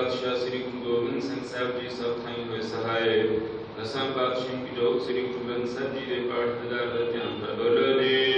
ਪਾਤਸ਼ਾਹ ਸ੍ਰੀ ਗੁਰੂ ਗੋਬਿੰਦ ਸਿੰਘ ਸਾਹਿਬ ਜੀ ਸਭ ਥਾਈਂ ਹੋਏ ਸਹਾਇ ਦਸਾਂ ਪਾਤਸ਼ਾਹ ਕੀ ਜੋਤ ਸ੍ਰੀ ਗੁਰੂ ਗ੍ਰੰਥ ਸਾਹਿਬ ਜੀ ਦੇ ਪਾਠ ਦਾ ਧਿਆਨ ਕਰੋ ਨੇ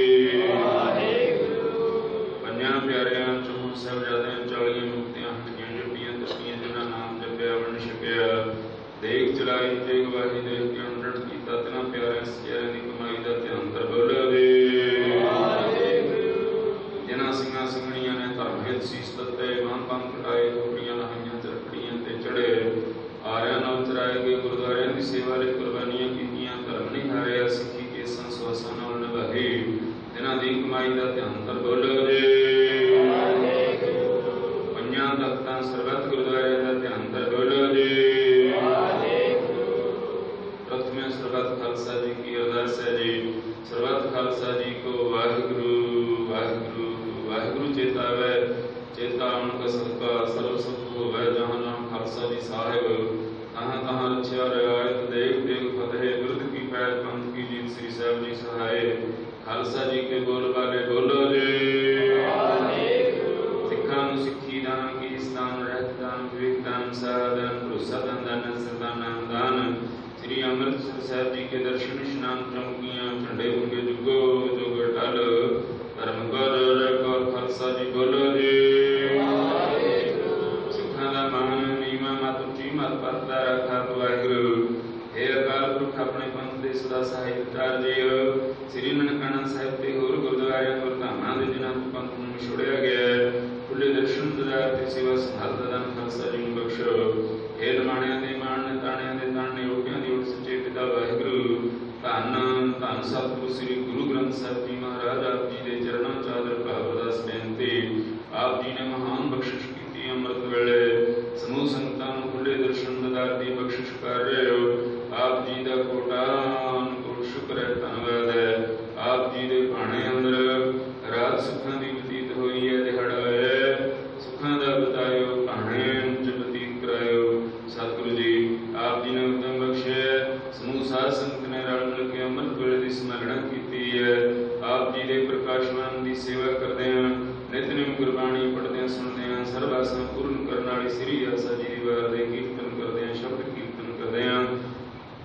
ਨਿਤਨੇਮ ਗੁਰਬਾਣੀ ਪੜਦੇ ਸੁਣਦੇ ਆ ਸਰਬਾ ਸੰਪੂਰਨ ਕਰਨ ਵਾਲੀ ਸ੍ਰੀ ਆਸਾ ਜੀ ਦੀ ਵਾਰ ਦੇ ਕੀਰਤਨ ਕਰਦੇ ਆ ਸ਼ਬਦ ਕੀਰਤਨ ਕਰਦੇ ਆ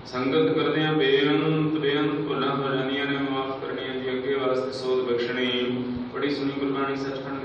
ਸੰਗਤ ਕਰਦੇ ਆ ਬੇਅੰਤ ਬੇਅੰਤ ਭੁੱਲਾਂ ਹੋ ਜਾਂਦੀਆਂ ਨੇ ਮਾਫ ਕਰਨੀਆਂ ਜੀ, ਅੱਗੇ ਵਾਸਤੇ ਸੋਧ ਬਖਸ਼ਣੀ। ਬੜੀ ਸੁਣੀ ਗੁਰਬਾਣੀ ਸੱਚਖੰਡ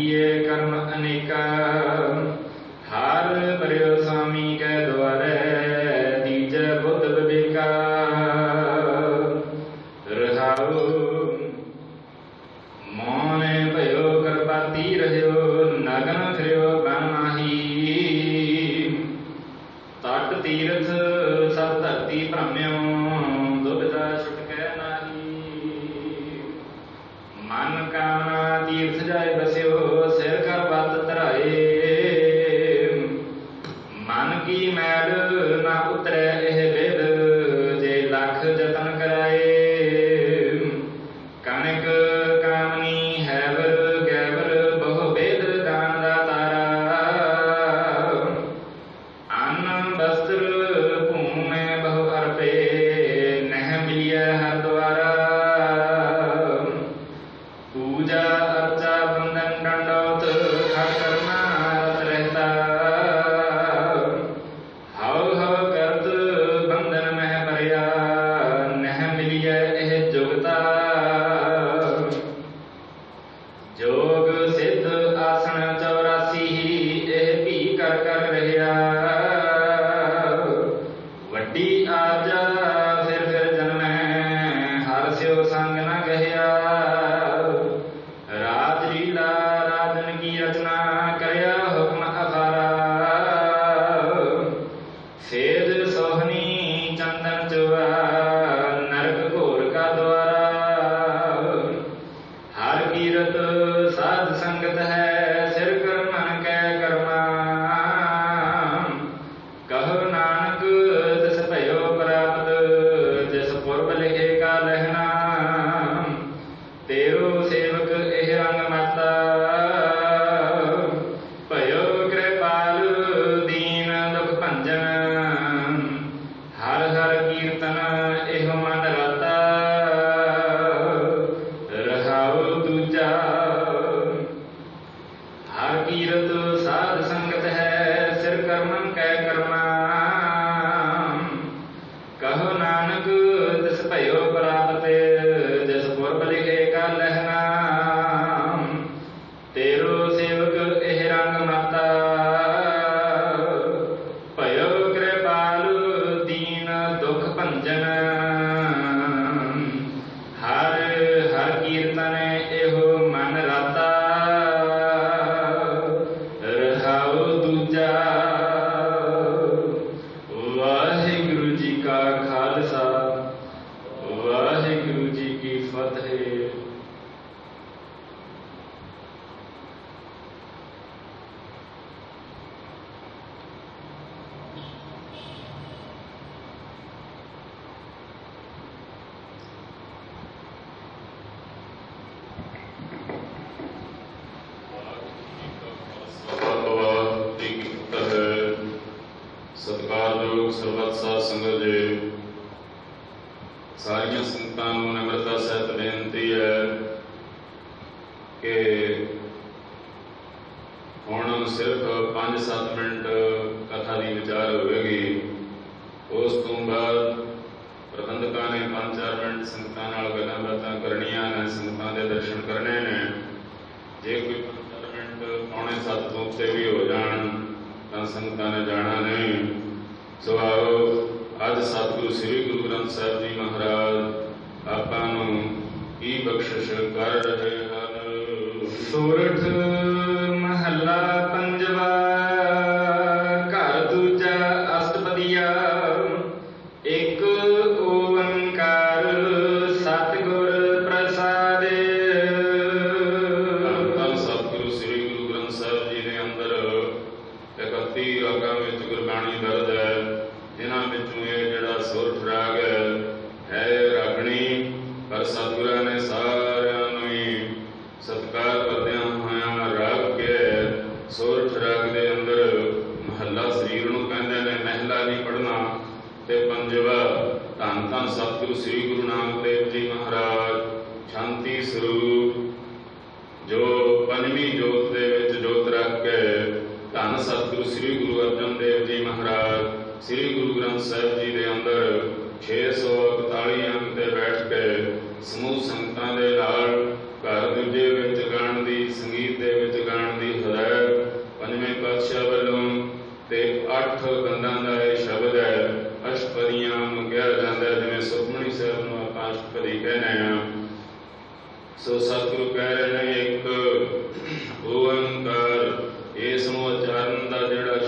ਕੀਏ ਕਰਮ ਅਨੇਕਾ। ਹਾਰ ਭਰਿਓ ਸਾਮੀ ਕੈ ਇਸ ਨੂੰ ਉਚਾਰਨ ਦਾ ਜਿਹੜਾ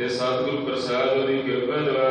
ਤੇ ਸਤਿਗੁਰੂ ਪ੍ਰਸਾਦ ਉਹਦੀ ਕਿਰਪਾ ਦੁਆਰਾ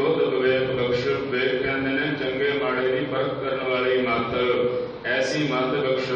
ਸ਼ੁੱਧ ਵਿਵੇਕ ਬਖਸ਼ ਵਿਵੇਕ ਕਹਿੰਦੇ ਨੇ, ਚੰਗੇ ਮਾੜੇ ਦੀ ਫ਼ਰਕ ਕਰਨ ਵਾਲੀ ਮਤ। ਐਸੀ ਮਤ ਬਖਸ਼।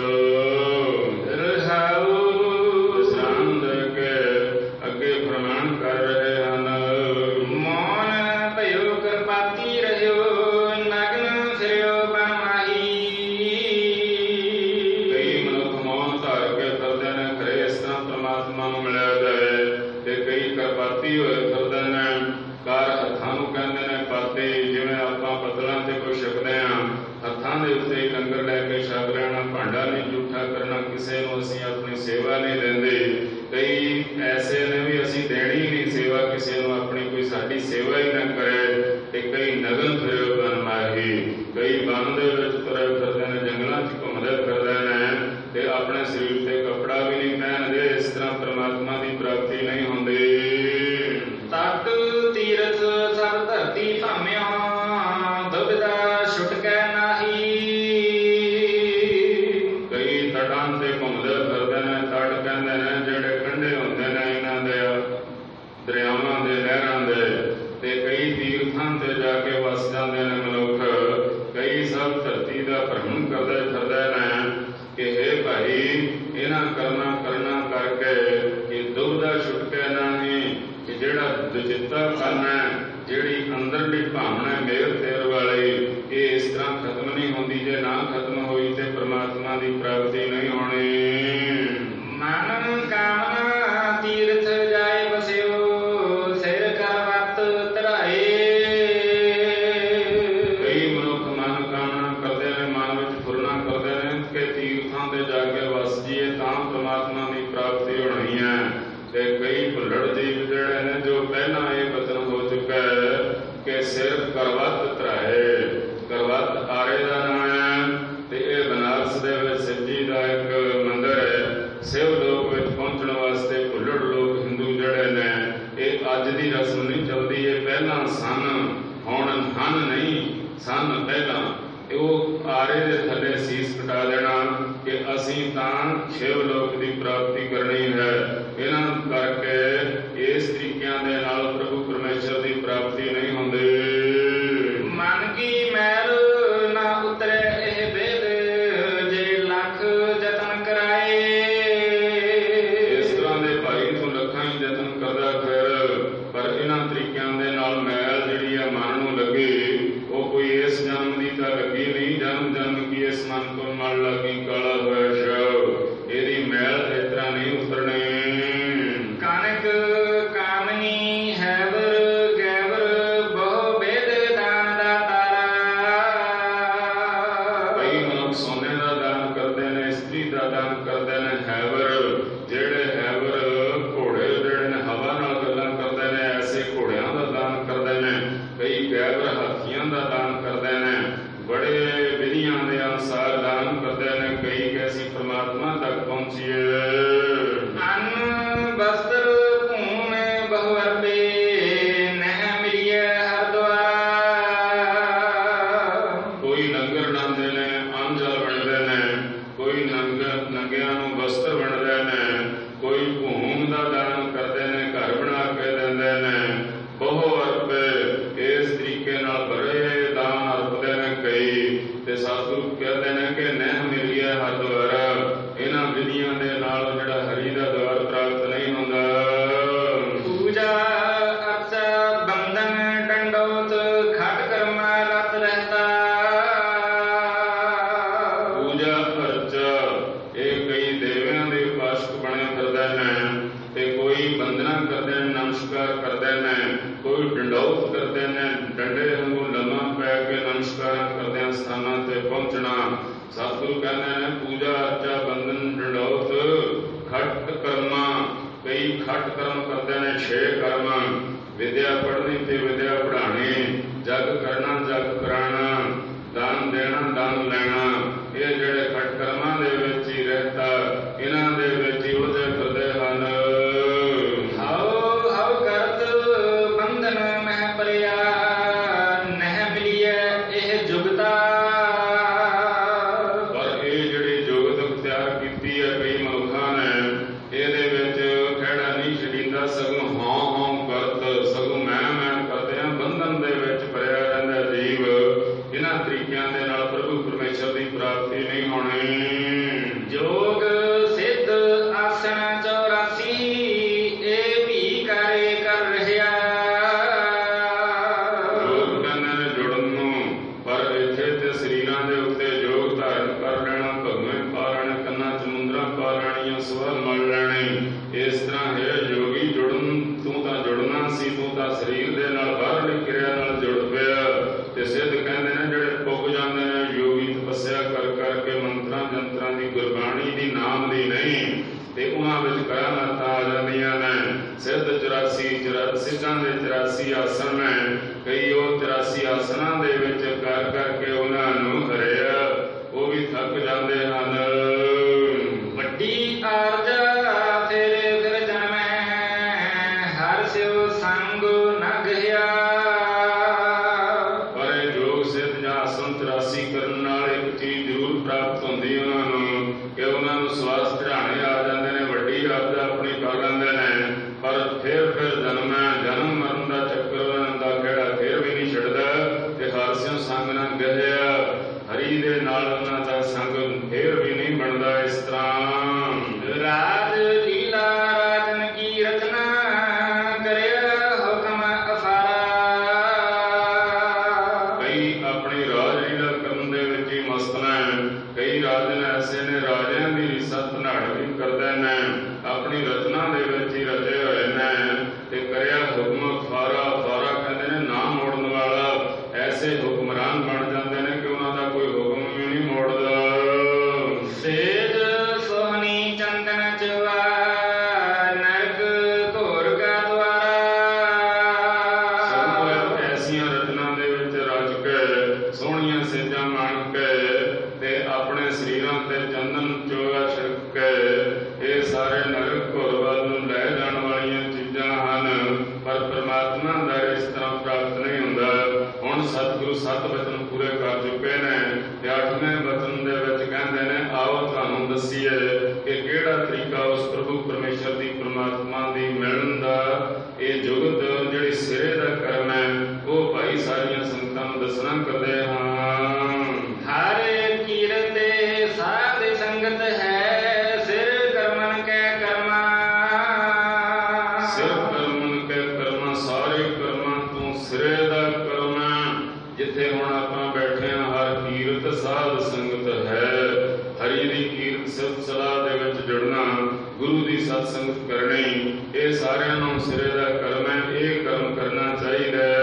ਨਹੀਂ ਇਹ ਸਾਰਿਆਂ ਨੂੰ ਸਿਰੇ ਦਾ ਕਰਮ ਹੈ ਇਹ ਕਰਮ ਕਰਨਾ ਚਾਹੀਦਾ ਹੈ।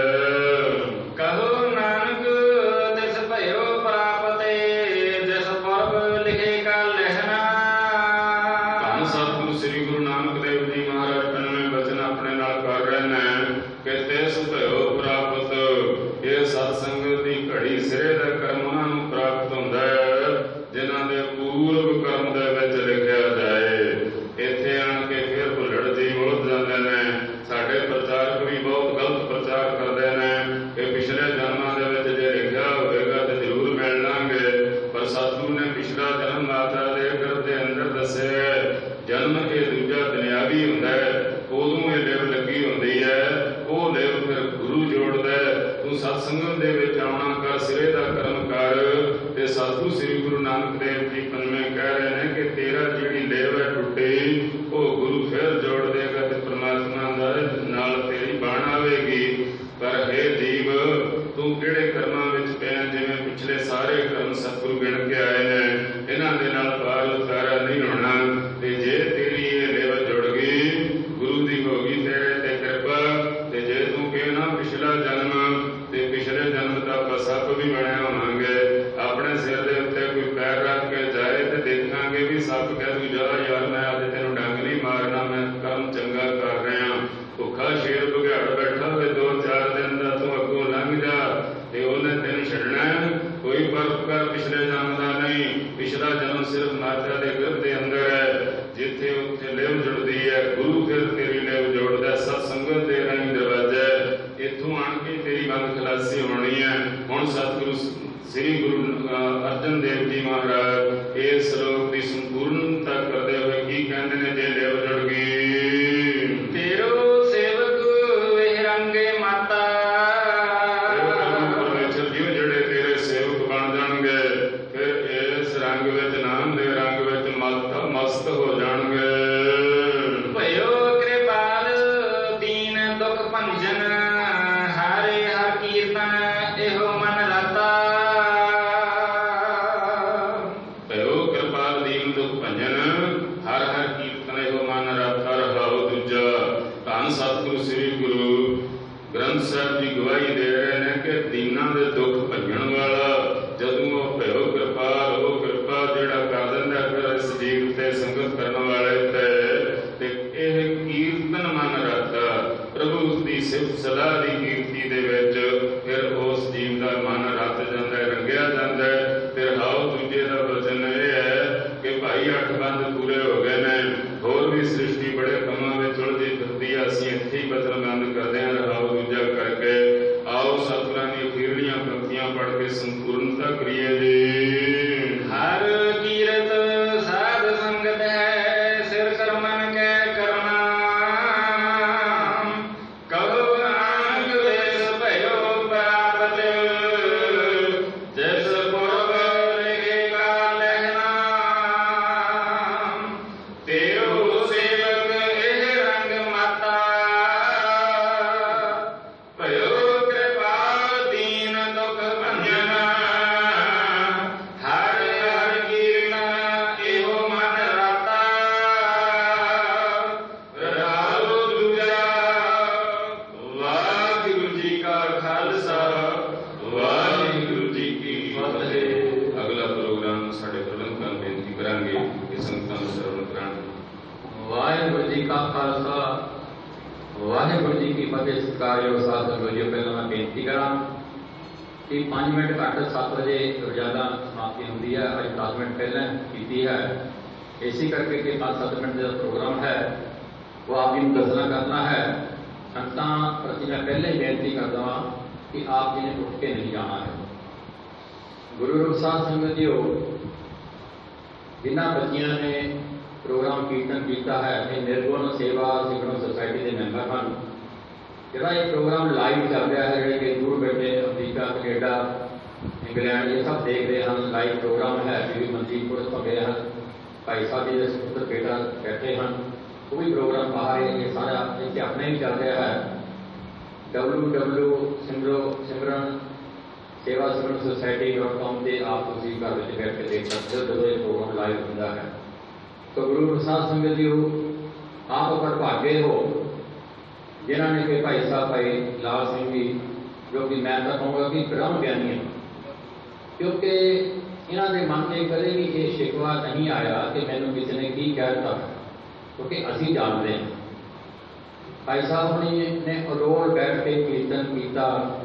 ਭਾਈ ਸਾਹਿਬ ਹੁਣੀ ਨੇ ਅਰੋੜ ਬੈਠ ਕੇ ਕੀਰਤਨ ਕੀਤਾ।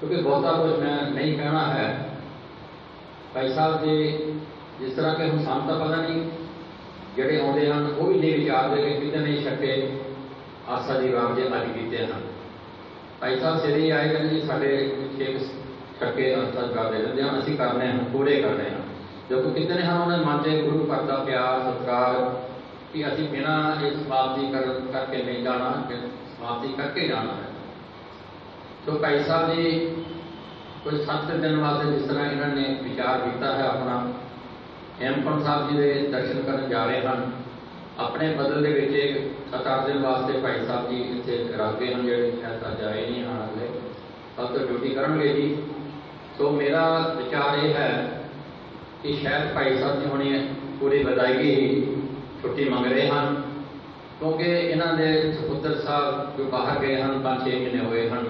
ਕਿਉਂਕਿ ਬਹੁਤਾ ਕੁਝ ਮੈਂ ਨਹੀਂ ਕਹਿਣਾ ਹੈ। ਭਾਈ ਸਾਹਿਬ ਦੇ ਜਿਸ ਤਰ੍ਹਾਂ ਕਿ ਹੁਣ ਸਾਨੂੰ ਤਾਂ ਪਤਾ ਨਹੀਂ, ਜਿਹੜੇ ਆਉਂਦੇ ਹਨ, ਉਹ ਵੀ ਨਹੀਂ ਵਿਚਾਰਦੇ ਕਿ ਕਿਤੇ ਨਹੀਂ ਛੱਕੇ, ਆਸਾ ਦੀ ਰਾਮ ਦੇ ਅੱਜ ਕੀਤੇ ਹਨ। ਭਾਈ ਸਾਹਿਬ ਸਿਰੇ ਆਏ ਕਹਿੰਦੇ ਜੀ, ਸਾਡੇ ਛੇ ਛੱਕੇ ਆਸਾ ਕਰਦੇ ਰਹਿੰਦੇ ਹਨ, ਅਸੀਂ ਕਰਨੇ ਹਨ, ਪੂਰੇ ਕਰਨੇ ਹਨ। ਜੋ ਕਿ ਕਿਤੇ ਨੇ ਹਨ, ਉਹਨਾਂ ਦੇ ਮਨ ਤੇ ਗੁਰੂ ਘਰ ਦਾ ਪਿਆਰ, ਸਤਿਕਾਰ ਕਿ ਅਸੀਂ ਬਿਨਾਂ ਇਸ ਸਮਾਪਤੀ ਕਰ, ਕਰਕੇ ਨਹੀਂ ਜਾਣਾ, ਕਿ ਸਮਾਪਤੀ ਕਰਕੇ ਜਾਣਾ ਹੈ। ਸੋ ਭਾਈ ਸਾਹਿਬ ਜੀ ਕੋਈ ਸੱਤ ਦਿਨ ਵਾਸਤੇ ਜਿਸ ਤਰ੍ਹਾਂ ਇਹਨਾਂ ਨੇ ਵਿਚਾਰ ਕੀਤਾ ਹੈ ਆਪਣਾ, ਹੇਮਕੁੰਟ ਸਾਹਿਬ ਜੀ ਦੇ ਦਰਸ਼ਨ ਕਰਨ ਜਾ ਰਹੇ ਹਨ। ਆਪਣੇ ਬਦਲ ਦੇ ਵਿੱਚ ਇੱਕ ਸੱਤ ਅੱਠ ਦਿਨ ਵਾਸਤੇ ਭਾਈ ਸਾਹਿਬ ਜੀ ਇੱਥੇ ਰੱਖਦੇ ਹਨ, ਜਿਹੜੇ ਸ਼ਾਇਦ ਅੱਜ ਆਏ ਨਹੀਂ ਹਨ ਅਗਲੇ ਸਭ ਤੋਂ ਡਿਊਟੀ ਕਰਨਗੇ ਜੀ। ਸੋ ਮੇਰਾ ਵਿਚਾਰ ਇਹ ਹੈ ਕਿ ਸ਼ਾਇਦ ਭਾਈ ਸਾਹਿਬ ਜੀ ਹੁਣੇ ਪੂਰੀ ਵਿਦਾਇਗੀ ਛੁੱਟੀ ਮੰਗ ਰਹੇ ਹਨ। ਕਿਉਂਕਿ ਇਹਨਾਂ ਦੇ ਸੁਪੁੱਤਰ ਸਾਹਿਬ ਜੋ ਬਾਹਰ ਗਏ ਹਨ 5-6 ਮਹੀਨੇ ਹੋਏ ਹਨ।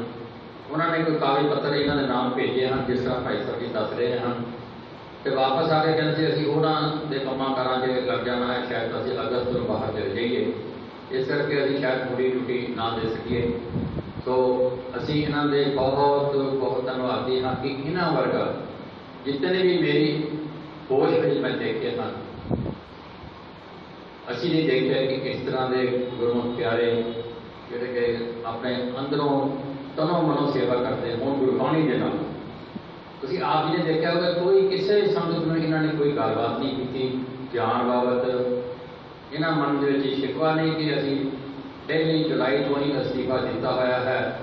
ਉਹਨਾਂ ਨੇ ਕੋਈ ਕਾਗਜ਼ ਪੱਤਰ ਇਹਨਾਂ ਦੇ ਨਾਮ ਭੇਜੇ ਹਨ, ਜਿਸ ਤਰ੍ਹਾਂ ਭਾਈ ਸਾਹਿਬ ਜੀ ਦੱਸ ਰਹੇ ਹਨ। ਤੇ ਵਾਪਸ ਆ ਕੇ ਕਹਿੰਦੇ ਅਸੀਂ ਉਹਨਾਂ ਦੇ ਕੰਮਾਂ ਕਾਰਾਂ 'ਚ ਲੱਗ ਜਾਣਾ ਹੈ, ਸ਼ਾਇਦ ਅਸੀਂ ਅਗਸਤ ਤੋਂ ਬਾਹਰ ਚਲੇ ਜਾਈਏ। ਇਸ ਕਰਕੇ ਅਸੀਂ ਸ਼ਾਇਦ ਪੂਰੀ ਡਿਊਟੀ ਨਾ ਦੇ ਸਕੀਏ। ਸੋ ਅਸੀਂ ਇਹਨਾਂ ਦੇ ਬਹੁਤ ਬਹੁਤ ਧੰਨਵਾਦੀ ਹਾਂ ਕਿ ਇਹਨਾਂ ਵਰਗਾ ਜਿਤਨੇ ਵੀ ਮੇਰੀ ਹੋਸ਼ ਵਿੱਚ ਮੈਂ ਦੇਖੇ ਹਨ ਅਸੀਂ ਨਹੀਂ ਦੇਖਿਆ ਕਿ ਕਿਸ ਤਰ੍ਹਾਂ ਦੇ ਗੁਰਮੁਖ ਪਿਆਰੇ ਜਿਹੜੇ ਕਿ ਆਪਣੇ ਅੰਦਰੋਂ ਤਨੋਂ ਮਨੋਂ ਸੇਵਾ ਕਰਦੇ ਹੋਣ ਗੁਰਬਾਣੀ ਦੇ ਨਾਲ। ਤੁਸੀਂ ਆਪ ਜੀ ਨੇ ਦੇਖਿਆ ਹੋਗਾ ਕੋਈ ਕਿਸੇ ਸੰਗਤ ਨੂੰ ਇਹਨਾਂ ਨੇ ਕੋਈ ਗੱਲਬਾਤ ਨਹੀਂ ਕੀਤੀ ਗਿਆਨ ਬਾਬਤ। ਇਹਨਾਂ ਮਨ ਦੇ ਵਿੱਚ ਸ਼ਿਕਵਾ ਨਹੀਂ ਕਿ ਅਸੀਂ ਪਹਿਲੀ ਜੁਲਾਈ ਤੋਂ ਹੀ ਅਸਤੀਫਾ ਦਿੱਤਾ ਹੋਇਆ ਹੈ।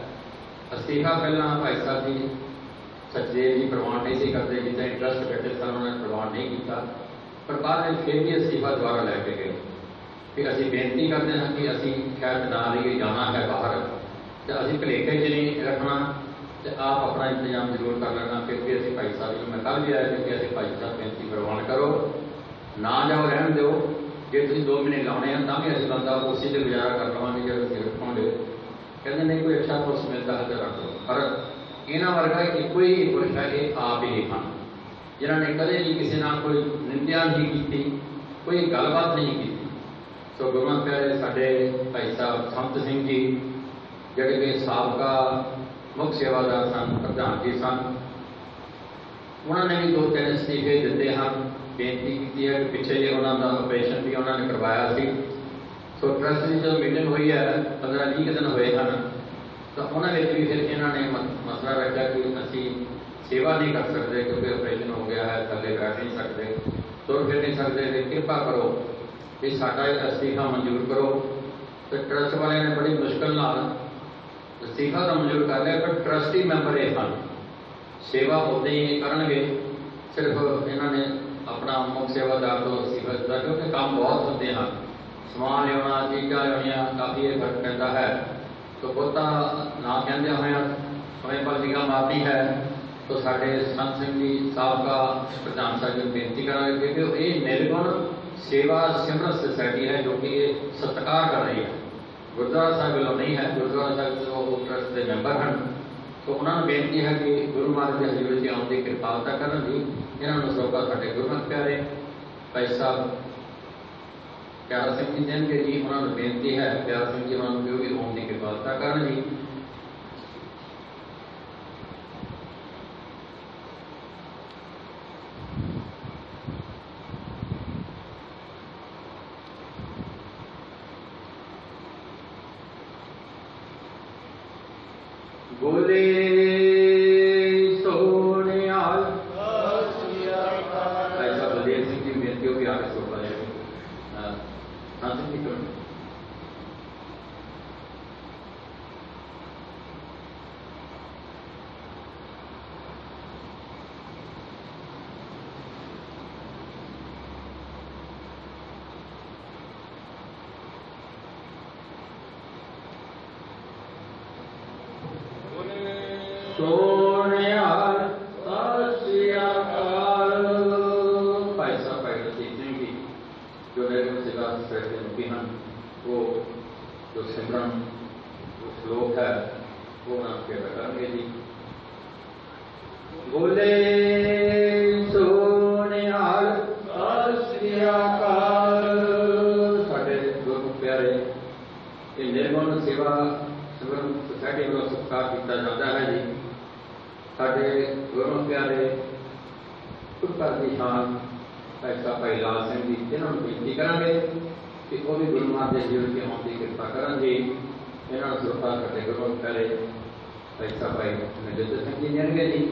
ਅਸਤੀਫਾ ਪਹਿਲਾਂ ਭਾਈ ਸਾਹਿਬ ਜੀ ਸਚਦੇਵ ਜੀ ਪ੍ਰਵਾਨ ਨਹੀਂ ਸੀ ਕਰਦੇ, ਜਿੱਦਾਂ ਇੰਟਰਸਟ ਬੈਠੇ ਸਨ ਉਹਨਾਂ ਨੇ ਪ੍ਰਵਾਨ ਨਹੀਂ ਕੀਤਾ। ਪਰ ਬਾਅਦ ਵਿੱਚ ਫਿਰ ਵੀ ਅਸਤੀਫਾ ਦੁਆਰਾ ਲੈ ਕੇ ਗਏ। ਕਿ ਅਸੀਂ ਬੇਨਤੀ ਕਰਦੇ ਹਾਂ ਕਿ ਅਸੀਂ ਸ਼ਾਇਦ ਨਾ ਲਈਏ, ਜਾਣਾ ਹੈ ਬਾਹਰ। ਤੇ ਅਸੀਂ ਭਲੇਖੇ 'ਚ ਨਹੀਂ ਰੱਖਣਾ ਤੇ ਆਪ ਆਪਣਾ ਇੰਤਜ਼ਾਮ ਜ਼ਰੂਰ ਕਰ ਲੈਣਾ। ਫਿਰ ਵੀ ਅਸੀਂ ਭਾਈ ਸਾਹਿਬ ਨੂੰ ਮੈਂ ਕੱਲ੍ਹ ਵੀ ਆਇਆ ਸੀ ਕਿ ਅਸੀਂ ਭਾਈ ਸਾਹਿਬ ਬੇਨਤੀ ਪ੍ਰਵਾਨ ਕਰੋ। ਨਾ ਜਾਓ, ਰਹਿਣ ਦਿਓ। ਜੇ ਤੁਸੀਂ 2 ਮਹੀਨੇ ਲਾਉਣੇ ਆ ਤਾਂ ਵੀ ਅਸੀਂ ਬੰਦਾ ਉਸੇ ਤੇ ਗੁਜ਼ਾਰਾ ਕਰ ਲਵਾਂਗੇ ਜੇ ਅਸੀਂ ਰੱਖਾਂਗੇ। ਕਹਿੰਦੇ ਨਹੀਂ, ਕੋਈ ਅੱਛਾ ਪੁਰਸ਼ ਮਿਲਦਾ ਹੈ ਤਾਂ ਰੱਖ ਲਓ। ਪਰ ਇਹਨਾਂ ਵਰਗਾ ਇੱਕੋ ਹੀ ਪੁਰਸ਼ ਹੈ ਇਹ ਆਪ ਹੀ ਹਨ ਜਿਨ੍ਹਾਂ ਨੇ ਕਦੇ ਵੀ ਕਿਸੇ ਨਾਲ ਕੋਈ ਨਿੰਦਿਆ ਨਹੀਂ ਕੀਤੀ, ਕੋਈ ਗੱਲਬਾਤ ਨਹੀਂ ਕੀਤੀ। ਸੋ ਗੁਰਮਤਿ ਪਿਆਰੇ ਸਾਡੇ ਭਾਈ ਸਾਹਿਬ ਸੰਤ ਸਿੰਘ ਜੀ, ਜਿਹੜੇ ਕਿ ਸਾਬਕਾ ਮੁੱਖ ਸੇਵਾਦਾਰ ਸਨ, ਪ੍ਰਧਾਨ ਜੀ ਸਨ, ਉਹਨਾਂ ਨੇ ਵੀ ਦੋ ਤਿੰਨ ਅਸਤੀਫੇ ਦਿੱਤੇ ਹਨ। ਬੇਨਤੀ ਕੀਤੀ ਹੈ ਕਿ ਪਿੱਛੇ ਜੇ ਉਹਨਾਂ ਦਾ ਆਪਰੇਸ਼ਨ ਵੀ ਉਹਨਾਂ ਨੇ ਕਰਵਾਇਆ ਸੀ। ਸੋ ਟਰਸਟ ਦੀ ਜਦੋਂ ਮੀਟਿੰਗ ਹੋਈ ਹੈ 15 20 ਦਿਨ ਹੋਏ ਹਨ, ਤਾਂ ਉਹਨਾਂ ਵਿੱਚ ਵੀ ਫਿਰ ਇਹਨਾਂ ਨੇ ਮਸਲਾ ਰੱਖਿਆ ਕਿ ਅਸੀਂ ਸੇਵਾ ਨਹੀਂ ਕਰ ਸਕਦੇ ਕਿਉਂਕਿ ਆਪਰੇਸ਼ਨ ਹੋ ਗਿਆ ਹੈ, ਥੱਲੇ ਬੈਠ ਨਹੀਂ ਸਕਦੇ। ਤੁਰ ਫਿਰ ਨਹੀਂ ਸਕਦੇ ਤੇ ਕਿਰਪਾ ਕਰੋ ਕਿ ਸਾਡਾ ਇਹ ਅਸਤੀਫਾ ਮਨਜ਼ੂਰ ਕਰੋ। ਤੇ ਟਰਸਟ ਵਾਲਿਆਂ ਨੇ ਬੜੀ ਮੁਸ਼ਕਲ ਨਾਲ ਅਸਤੀਫਾ ਤਾਂ ਮਨਜ਼ੂਰ ਕਰ ਲਿਆ, ਪਰ ਟਰਸਟੀ ਮੈਂਬਰ ਇਹ ਹਨ। ਸੇਵਾ ਉਦੋਂ ਹੀ ਕਰਨਗੇ। ਸਿਰਫ ਇਹਨਾਂ ਨੇ ਆਪਣਾ ਮੁੱਖ ਸੇਵਾਦਾਰ ਤੋਂ ਅਸਤੀਫਾ ਦਿੱਤਾ, ਕਿਉਂਕਿ ਕੰਮ ਬਹੁਤ ਹੁੰਦੇ ਹਨ। ਸਮਾਨ ਲਿਆਉਣਾ, ਚੀਜ਼ਾਂ ਲਿਆਉਣੀਆਂ, ਕਾਫੀ ਇਹ ਫ਼ਰਕ ਪੈਂਦਾ ਹੈ। ਤੋ ਬਹੁਤਾ ਨਾ ਕਹਿੰਦੇ ਹੋਇਆ ਸਮੇਂ ਪਰ ਨਿਗਾਹ ਮਾਰਦੀ ਹੈ। ਤੋ ਸਾਡੇ ਸੰਤ ਸਿੰਘ ਜੀ, ਸਾਬਕਾ ਪ੍ਰਧਾਨ ਸਾਹਿਬ ਨੂੰ ਬੇਨਤੀ ਕਰਾਂਗੇ ਕਿ ਇਹ ਨਿਰਗੁਣ ਸੇਵਾ ਸਿਮਰਨ ਸੁਸਾਇਟੀ ਹੈ ਜੋ ਕਿ ਇਹ ਸਤਿਕਾਰ ਕਰ ਰਹੀ ਹੈ। ਗੁਰਦੁਆਰਾ ਸਾਹਿਬ ਵੱਲੋਂ ਨਹੀਂ ਹੈ, ਗੁਰਦੁਆਰਾ ਸਾਹਿਬ ਤੋਂ ਉਹ ਟਰਸਟ ਦੇ ਮੈਂਬਰ ਹਨ। ਸੋ ਉਹਨਾਂ ਨੂੰ ਬੇਨਤੀ ਹੈ ਕਿ ਗੁਰੂ ਮਹਾਰਾਜ ਦੇ ਹਜ਼ੂਰ ਵਿੱਚ ਆਉਣ ਦੀ ਕਿਰਪਾਲਤਾ ਕਰਨ ਦੀ ਇਹਨਾਂ ਨੂੰ ਸੌਕਾ ਸਾਡੇ ਗੁਰਮਤਿ ਪਿਆਰੇ ਭਾਈ ਸਾਹਿਬ ਪਿਆਰਾ ਸਿੰਘ ਜੀ ਦੇਣਗੇ ਜੀ। ਉਹਨਾਂ ਨੂੰ ਬੇਨਤੀ ਹੈ, ਪਿਆਰਾ ਸਿੰਘ ਜੀ ਉਹਨਾਂ ਨੂੰ ਵੀ ਆਉਣ ਦੀ ਕਿਰਪਾਲਤਾ ਕਰਨ ਜੀ ਬੋਲੇ ਸੋਨਿਆਲ ਐਸਾ ਬਲਦੇਵ ਸਿੰਘ ਜੀ ਬੇਨਤੀ ਹੋ ਵੀ ਆ ਕੇ ਸੋਪਾ ਲੈ ਹਾਂ ਸੰਤ ਜੀ ਕਰੋ ਸੋਨਿਆਲ ਸਤਿ ਸ੍ਰੀ ਅਕਾਲ ਭਾਈ ਸਾਹਿਬ ਭਾਈ ਰਤੀਕ ਸਿੰਘ ਜੀ ਜੋ ਮੇਰੇ ਸਿਵਾ ਸ੍ਰੇਸ਼ਟ ਦੇ ਮੁਖੀ ਹਨ ਉਹ ਜੋ ਸਿਮਰਨ ਜੋ ਸ਼ਲੋਕ ਹੈ ਉਹ ਨਾਮ ਕੇ ਕਰਨਗੇ ਜੀ ਬੋਲੇ ਸੋਨਿਆਲ ਸਤਿ ਸ੍ਰੀ ਅਕਾਲ ਸਾਡੇ ਗੁਰਮੁਖ ਪਿਆਰੇ ਇਹ ਨਿਰਮਲ ਸੇਵਾ ਸਿਮਰਨ ਸੁਸਾਇਟੀ ਵੱਲੋਂ ਸਤਿਕਾਰ ਕੀਤਾ ਜਾਂਦਾ ਹੈ ਜੀ ਸਾਡੇ ਗੁਰੂ ਪਿਆਰੇ ਕੁੱਤਾ ਦੀ ਸ਼ਾਨ ਐਸਾ ਭਾਈ ਲਾਲ ਸਿੰਘ ਜੀ ਇਹਨਾਂ ਨੂੰ ਬੇਨਤੀ ਕਰਾਂਗੇ ਕਿ ਉਹ ਵੀ ਗੁਰੂ ਮਹਾਰਾਜ ਦੇ ਜੀਵਨ ਕੇ ਆਉਣ ਦੀ ਕਿਰਪਾ ਕਰਨ ਜੀ ਇਹਨਾਂ ਨੂੰ ਸੁਰਤਾ ਸਾਡੇ ਗੁਰੂ ਪਿਆਰੇ ਐਸਾ ਭਾਈ ਨਜਿੰਦਰ ਸਿੰਘ ਜੀ ਨੇਣਗੇ ਜੀ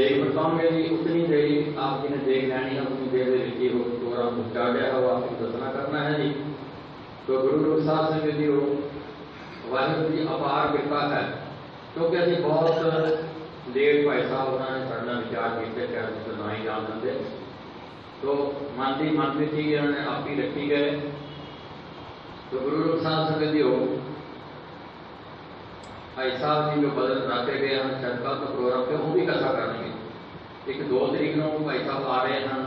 ਦੇਖ ਬਤਾਉਂਗੇ ਜੀ ਉਤਨੀ ਦੇਰੀ ਆਪ ਜੀ ਨੇ ਦੇਖ ਲੈਣੀ ਹੈ ਉਤਨੀ ਦੇਰ ਦੇ ਵਿੱਚ ਹੀ ਉਹ ਪ੍ਰੋਗਰਾਮ ਸਟਾਰਟ ਹੈ ਉਹ ਆਪ ਨੂੰ ਦੱਸਣਾ ਕਰਨਾ ਹੈ ਜੀ ਤੋ ਗੁਰੂ ਰੂਪ ਸਾਹਿਬ ਸੰਗਤ ਜੀਓ ਵਾਹਿਗੁਰੂ ਦੀ ਅਪਾਰ ਕਿਰਪਾ ਹੈ ਕਿਉਂਕਿ ਅਸੀਂ ਬਹੁਤ ਲੇਟ ਭਾਈ ਸਾਹਿਬ ਉਹਨਾਂ ਨੇ ਸਾਡੇ ਨਾਲ ਵਿਚਾਰ ਕੀਤੇ ਕਿ ਅਸੀਂ ਤਾਂ ਨਹੀਂ ਜਾਣ ਦਿੰਦੇ ਤੋ ਮਨ ਦੀ ਮਨ ਵਿੱਚ ਹੀ ਇਹਨਾਂ ਨੇ ਆਪ ਹੀ ਰੱਖੀ ਗਏ ਤੋ ਗੁਰੂ ਰੂਪ ਸਾਹਿਬ ਸੰਗਤ ਜੀਓ ਭਾਈ ਸਾਹਿਬ ਜੀ ਜੋ ਬਦਲ ਰੱਖੇ ਗਏ ਹਨ ਸ਼ਰਕਾ ਤੋਂ ਪ੍ਰੋਗਰਾਮ ਤੇ ਉਹ ਵੀ ਕਥਾ ਕਰਨਗੇ ਇੱਕ ਦੋ ਤਰੀਕ ਨੂੰ ਭਾਈ ਸਾਹਿਬ ਆ ਰਹੇ ਹਨ।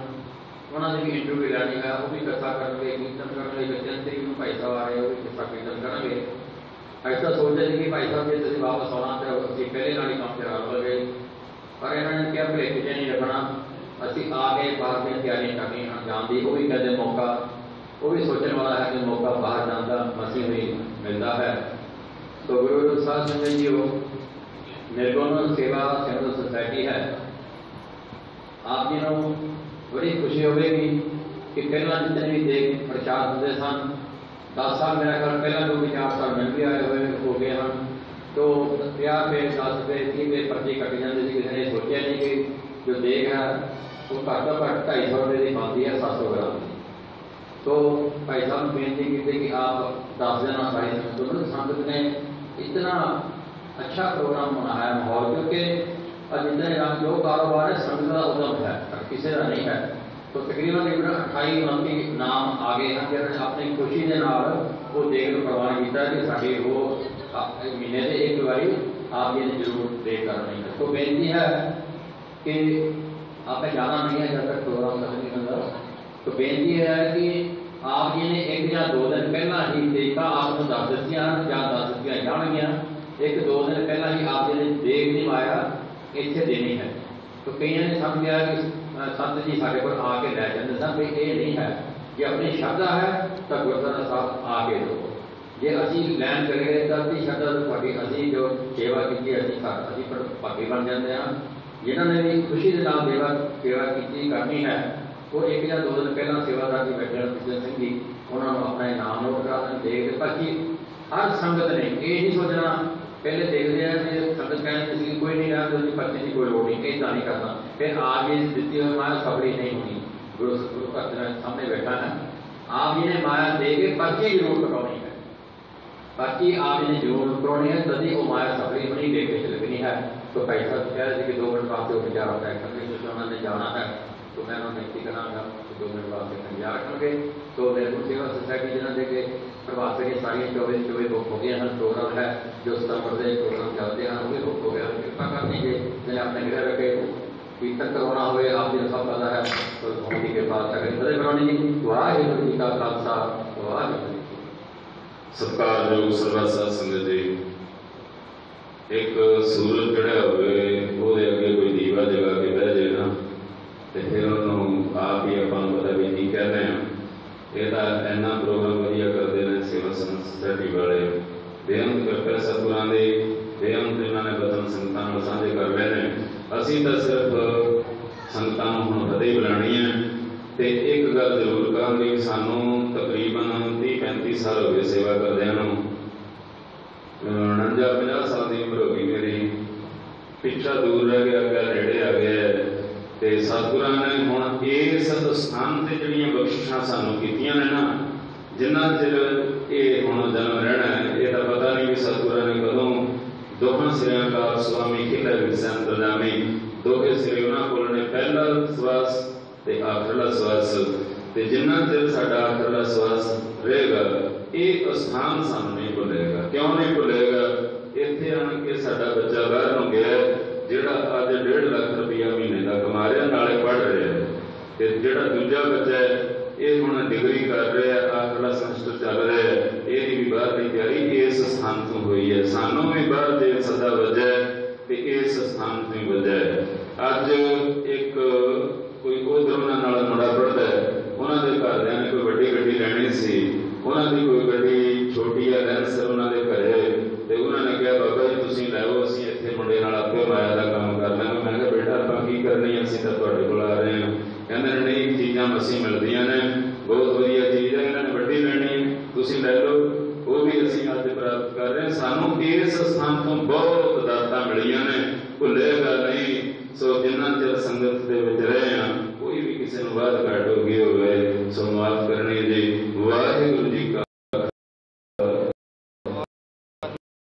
ਉਹਨਾਂ ਦੀ ਵੀ ਇੰਟਰਵਿਊ ਲੈਣੀ ਹੈ ਉਹ ਵੀ ਕਥਾ ਕਰਨਗੇ, ਕੀਰਤਨ ਕਰਨਗੇ ਇੱਕ ਤਿੰਨ ਤਰੀਕ ਨੂੰ ਭਾਈ ਸਾਹਿਬ ਆ ਰਹੇ, ਉਹ ਵੀ ਕਥਾ ਕੀਰਤਨ ਕਰਨਗੇ। ਐਸਾ ਸੋਚਦੇ ਸੀ ਕਿ ਭਾਈ ਸਾਹਿਬ ਜੇ ਤੁਸੀਂ ਵਾਪਸ ਆਉਣਾ ਤਾਂ ਅਸੀਂ ਪਹਿਲੇ ਨਾਲ ਹੀ ਕੰਮ ਕਰਾ ਲਵਾਂਗੇ ਪਰ ਇਹਨਾਂ ਨੇ ਕਿਹਾ ਭਲੇਖ ਜੇ ਨਹੀਂ ਰੱਖਣਾ ਅਸੀਂ ਆ ਕੇ ਬਾਹਰ ਦੀਆਂ ਤਿਆਰੀਆਂ ਕਰਨੀਆਂ ਹਨ, ਜਾਣ ਦੀ। ਉਹ ਵੀ ਕਹਿੰਦੇ ਮੌਕਾ, ਉਹ ਵੀ ਸੋਚਣ ਵਾਲਾ ਹੈ ਕਿ ਮੌਕਾ ਬਾਹਰ ਜਾਣ ਦਾ ਮਸੀਂ ਵੀ ਮਿਲਦਾ ਹੈ। ਸੋ ਗੁਰੂ ਸਾਹਿਬ ਸੰਗਤ ਜੀ ਉਹ ਨਿਰਗੁਣ ਸੇਵਾ ਸੈਂਟਰ ਸੁਸਾਇਟੀ ਹੈ। آپ جی نو بڑی خوشی ہوئے گی کہ ਕਿ جتنے بھی دیکھ پرچار ہوتے سن۔ دس سال میرا گھر پہلا ਪਹਿਲਾਂ بھی چار سال ਮਿਲ بھی آئے ہوئے ہو گئے ہیں تو پیا پہ دس پہ تیس پہ پرچے کٹ جاتے تھے کسی نے سوچا نہیں کہ جو دیگ ہے، وہ گھٹ تو گھٹ ڈھائی سو روپئے کی بنتی ہے، سات سو گرام کی تو بھائی صاحب بےنتی کی کہ آپ دس دینا ساری سنگت سنگت نے اتنا اچھا پروگرام بنایا ماحول، کیونکہ جو کاروبار ہے سنگا ادب ہے۔ کسی کا نہیں ہے، تو تقریباً اٹھائی منفی نام آ گئے آگے اپنی خوشی کے نام وہ دیکھ پروان کیا کہ سارے وہ مہینے سے ایک باری آپ یہ ضرور دیکھ کر رہی ہے تو بےنتی ہے کہ آپ جانا نہیں ہے جب تک پروگرام کرنے کے اندر تو بےنتی ہے کہ آپ جی نے ایک یا دو دن پہلا ہی دیکھا، آپ کو دس دیا یا دس دیا جان گیا۔ ایک دو دن پہلے ہی آپ جی نے دیکھ نہیں پایا۔ ਇੱਥੇ ਦੇਣੀ ਹੈ। ਤੋ ਕਈਆਂ ਨੇ ਸਮਝਿਆ ਕਿ ਸੰਤ ਜੀ ਸਾਡੇ ਕੋਲ ਆ ਕੇ ਲੈ ਜਾਂਦੇ ਸਨ ਵੀ ਇਹ ਨਹੀਂ ਹੈ। ਜੇ ਆਪਣੀ ਸ਼ਬਦਾ ਹੈ, ਤਾਂ ਗੁਰਦੁਆਰਾ ਸਾਹਿਬ ਆ ਕੇ ਦੋ ਜੇ ਅਸੀਂ ਲੈਣ ਚਲੇ ਗਏ, ਤਾਂ ਵੀ ਸ਼ਬਦਾ ਤੁਹਾਡੀ ਅਸੀਂ ਜੋ ਸੇਵਾ ਕੀਤੀ, ਅਸੀਂ ਕਰ ਅਸੀਂ ਪਰ ਭਾਗੀ ਬਣ ਜਾਂਦੇ ਹਾਂ। ਜਿਨ੍ਹਾਂ ਨੇ ਵੀ ਖੁਸ਼ੀ ਦੇ ਨਾਲ ਸੇਵਾ ਸੇਵਾ ਕੀਤੀ, ਕਰਨੀ ਹੈ, ਉਹ ਇੱਕ ਜਾਂ ਦੋ ਦਿਨ ਪਹਿਲਾਂ ਸੇਵਾਦਾਰ ਜੀ ਬੈਠੇ ਪਿਛਲੇ ਸਿੰਘ ਜੀ, ਉਹਨਾਂ ਨੂੰ ਆਪਣਾ ਇਨਾਮ ਉਹ ਕਰਾ ਦੇਣ, ਦੇਖ ਪੱਕੀ ਹਰ ਸੰਗਤ ਨੇ ਇਹ ਨਹੀਂ ਸੋਚਣਾ پہلے دیکھ لیا کہ صدر کہنا کسی کی کوئی نہیں رہا تو اس کی پتنی کی کوئی لوڑ نہیں کہیں جانے کرنا پھر آگے اس دیتی ہوئے ہمارا خبری نہیں ہوئی گرو گرو کا سامنے بیٹھا نا آپ انہیں نے دے کے پرچی پکاؤ نہیں ہے پرچی آپ انہیں جو نے پکاؤ نہیں ہے تبھی وہ مایا خبری نہیں دے کے چلکنی ہے تو پیسہ کہہ رہے تھے کہ دو منٹ بعد سے وہ بیچارہ پیسہ کے انہوں نے جانا ہے تو میں نے مٹی کرنا نام دو منٹ بعد سے تیار کر گئے تو محبوب سیوا سوسائٹی جنہوں نے کہ پرواسی کی ساری چوبیس چوبے بک ہو گئے ہیں پروگرام ہے جو ستمبر کے پروگرام چلتے ہیں وہ بھی بک ہو گئے کرپا کر دیجیے میں اپنے گھر رکھے کیرتن کروانا ہوئے آپ جن سب پتا ہے تو ہونے کے بعد اگر فضے بنانی واحد جی کا خالصہ واحد سب جو سرا سا سنگھ جی ایک سورج چڑھیا ہوئے وہ اگے کوئی دیوا جگہ کے ਤੇ ਫਿਰ ਉਹਨੂੰ ਆਪ ਹੀ ਆਪਾਂ ਨੂੰ ਪਤਾ ਵੀ ਕੀ ਕਹਿੰਦੇ ਆ। ਇਹ ਤਾਂ ਇੰਨਾ ਪ੍ਰੋਗਰਾਮ ਵਧੀਆ ਕਰਦੇ ਨੇ ਸੇਵਾ ਸੰਸਥਾ ਵਾਲੇ। ਬੇਅੰਤ ਕਿਰਪਾ ਸਤਿਗੁਰਾਂ ਦੇ ਬੇਅੰਤ ਇਹਨਾਂ ਨੇ ਬਦਨ ਸੰਗਤਾਂ ਨਾਲ ਸਾਂਝੇ ਕਰ ਲਏ ਨੇ। ਅਸੀਂ ਤਾਂ ਸਿਰਫ ਸੰਗਤਾਂ ਨੂੰ ਹੁਣ ਫਤਿਹ ਬੁਲਾਣੀ ਹੈ। ਤੇ ਇੱਕ ਗੱਲ ਜ਼ਰੂਰ ਕਹਾਂਗੇ ਕਿ ਸਾਨੂੰ ਤਕਰੀਬਨ 30 35 ਸਾਲ ਹੋ ਗਏ ਸੇਵਾ ਕਰਦਿਆਂ ਨੂੰ। 49 50 ਸਾਲ ਦੀ ਉਮਰ ਹੋ ਗਈ ਮੇਰੀ। ਪਿੱਛਾ ਦੂਰ ਰਹਿ ਗਿਆ ਅੱਗੇ ਨੇੜੇ ਆ ਗਿਆ ਤੇ ਸਤਿਗੁਰਾਂ ਨੇ ਹੁਣ ਇਸ ਸਥਾਨ ਤੇ ਜਿਹੜੀਆਂ ਬਖਸ਼ਿਸ਼ਾਂ ਸਾਨੂੰ ਕੀਤੀਆਂ ਨੇ ਨਾ, ਜਿੰਨਾ ਚਿਰ ਇਹ ਹੁਣ ਜਨਮ ਰਹਿਣਾ ਹੈ, ਇਹ ਤਾਂ ਪਤਾ ਨਹੀਂ ਵੀ ਸਤਿਗੁਰਾਂ ਨੇ ਕਦੋਂ ਦੋਹਾਂ ਸਿਰਿਆਂ ਦਾ ਸੁਆਮੀ ਖਿਲਾ ਵਿਸੰਤ ਨਾਮੀ ਦੋਹੇ ਸਿਰੇ ਉਹਨਾਂ ਕੋਲ ਨੇ, ਪਹਿਲਾ ਸਵਾਸ ਤੇ ਆਖਰਲਾ ਸਵਾਸ। ਤੇ ਜਿੰਨਾ ਚਿਰ ਸਾਡਾ ਆਖਰਲਾ ਸਵਾਸ ਰਹੇਗਾ, ਇਹ ਅਸਥਾਨ ਸਾਨੂੰ ਨਹੀਂ ਭੁੱਲੇਗਾ। ਕਿਉਂ ਨਹੀਂ ਭੁੱਲੇਗਾ? ਇੱਥੇ ਆਣ ਕੇ ਸਾਡਾ ਬੱਚਾ ਬਾਹਰ ਨੂੰ ਗਿਆ ਜਿਹੜਾ ਅੱਜ 1.5 ਲੱਖ ਰੁਪਇਆ ਮਹੀਨੇ ਦਾ ਕਮਾ ਰਿਹਾ, ਨਾਲੇ ਪੜ੍ਹ ਰਿਹਾ ਤੇ ਜਿਹੜਾ ਦੂਜਾ ਬੱਚਾ ਹੈ, ਇਹ ਹੁਣ ਡਿਗਰੀ ਕਰ ਰਿਹਾ ਹੈ ਆਖਰਲਾ ਚੱਲ ਰਿਹਾ ਇਹਦੀ ਵੀ ਬਾਹਰ ਦੀ ਤਿਆਰੀ ਇਸ ਸਥਾਨ ਤੋਂ ਹੋਈ ਹੈ। ਸਾਨੂੰ ਵੀ ਬਾਹਰ ਦੇ ਸਦਾ ਵਜਾ ਹੈ ਤੇ ਇਸ ਸਥਾਨ ਤੋਂ ਹੀ ਵਜਾ ਅੱਜ ਇੱਕ ਕੋਈ ਉਧਰ ਉਹਨਾਂ ਨਾਲ ਮੁੰਡਾ ਪੜਦਾ ਹੈ। ਉਹਨਾਂ ਦੇ ਘਰਦਿਆਂ ਨੇ ਕੋਈ ਵੱਡੀ ਗੱਡੀ ਲੈਣੀ ਸੀ। ਉਹਨਾਂ ਦੀ ਕੋਈ ਗੱਡੀ ਛੋਟੀ ਆ ਲੈਂਸ ਉਹਨਾਂ ਦੇ ਘਰੇ ਤੇ ਉਹਨਾਂ ਨੇ ਕਿਹਾ ਬਾਬਾ ਜੀ ਤੁਸੀਂ ਲੈ ਆਓ ਅਸੀਂ ਇੱਥੇ ਮੁੰਡੇ ਨਾਲ ਆਪੇ ਮਾਇਆ ਦਾ ਕੰਮ ਕਰ ਲਾਂਗੇ ਮੈਂ ਕਿਹਾ ਬੇਟਾ ਆਪਾਂ ਕੀ ਕਰਨੀ ਹੈ? ਅਸੀਂ ਤਾਂ ਤੁਹਾਡੇ ਕੋਲ